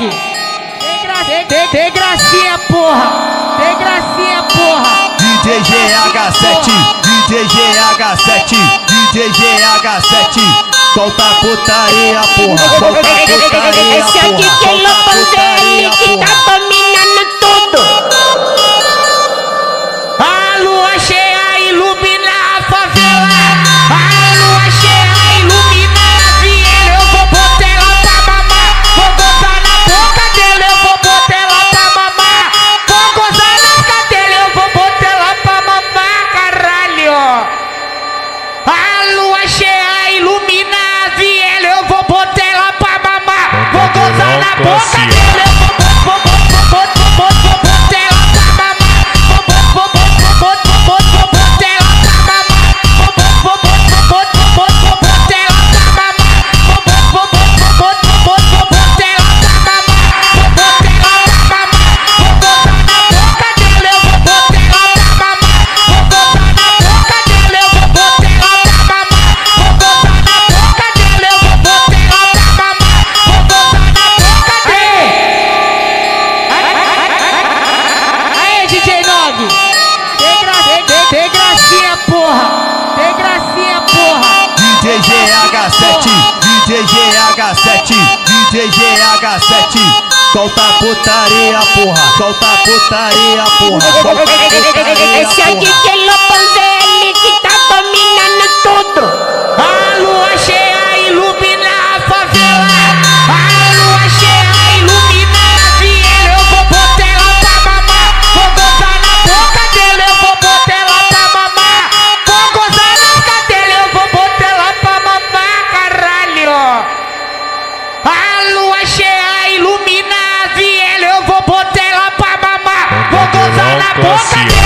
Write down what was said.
moleque. Tem, gra tem, tem, gracinha, porra. Tem gracinha, porra. DJ GH7, DJ GH7, DJ GH7. Solta a putaria, porra. Solta a putaria, porra. Esse aqui é tem não é que tá dominando. Bota DJGH7, DJGH7, Solta a putaria, porra, solta a putaria, porra. Vou botar ela pra mamar, vou gozar na boca.